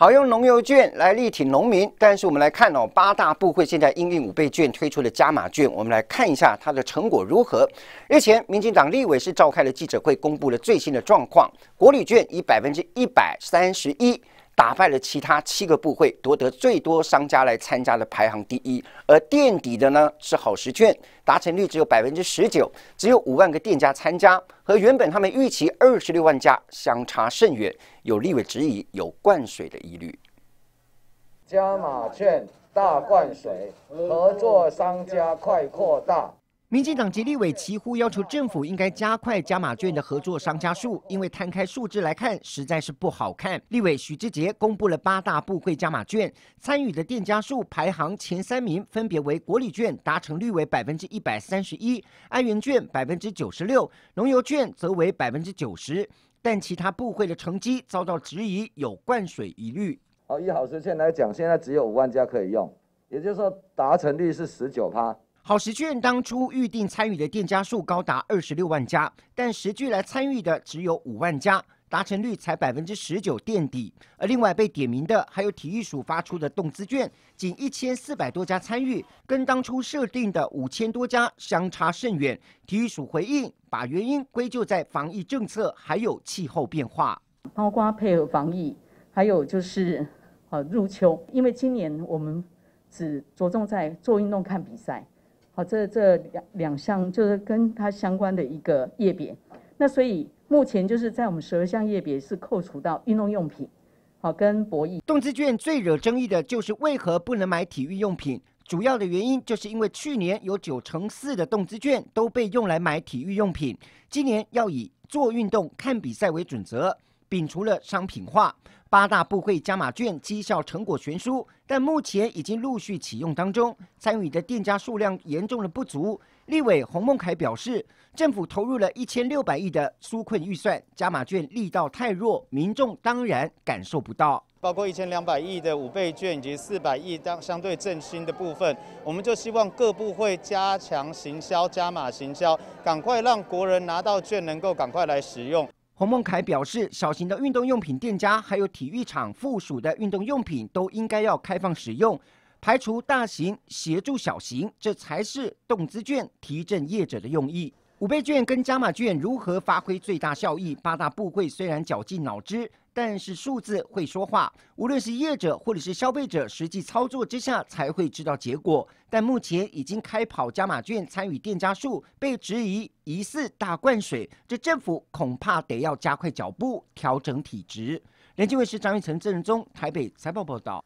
好用农油券来力挺农民，但是我们来看哦，八大部会现在因应五倍券推出的加码券，我们来看一下它的成果如何。日前，民进党立委是召开了记者会，公布了最新的状况，国旅券以百分之一百三十一。打败了其他七个部会，夺得最多商家来参加的排行第一。而垫底的呢是好时券，达成率只有百分之十九，只有五万个店家参加，和原本他们预期二十六万家相差甚远。有立委质疑有灌水的疑虑。加码券大灌水，合作商家快扩大。民进党及立委齐呼要求政府应该加快加码券的合作商家数，因为摊开数字来看，实在是不好看。立委许志杰公布了八大部会加码券参与的店家数排行前三名，分别为国礼券达成率为百分之一百三十一，安元券百分之九十六，农油券则为百分之九十。但其他部会的成绩遭到质疑，有灌水疑虑。好，以好时券来讲，现在只有五万家可以用，也就是说达成率是十九趴。好食券当初预定参与的店家数高达二十六万家，但实际来参与的只有五万家，达成率才百分之十九垫底。而另外被点名的还有体育署发出的动资券，仅一千四百多家参与，跟当初设定的五千多家相差甚远。体育署回应，把原因归咎在防疫政策还有气候变化，包括配合防疫，还有就是呃入秋，因为今年我们只着重在做运动看比赛。这这两两项就是跟它相关的一个业别，那所以目前就是在我们十二项业别是扣除到运动用品，好跟博弈。动资券最惹争议的就是为何不能买体育用品，主要的原因就是因为去年有九成四的动资券都被用来买体育用品，今年要以做运动看比赛为准则。摒除了商品化，八大部会加码券绩效成果悬殊，但目前已经陆续启用当中，参与的店家数量严重的不足。立委洪孟凯表示，政府投入了一千六百亿的纾困预算，加码券力道太弱，民众当然感受不到。包括一千两百亿的五倍券以及四百亿当相对振兴的部分，我们就希望各部会加强行销、加码行销，赶快让国人拿到券，能够赶快来使用。洪孟凯表示，小型的运动用品店家还有体育场附属的运动用品都应该要开放使用，排除大型协助小型，这才是动资券提振业者的用意。五倍券跟加码券如何发挥最大效益？八大部会虽然绞尽脑汁。但是数字会说话，无论是业者或者是消费者，实际操作之下才会知道结果。但目前已经开跑加码券参与店家数被质疑疑似大灌水，这政府恐怕得要加快脚步调整体质。连经卫视张玉成、郑仁宗台北财报报道。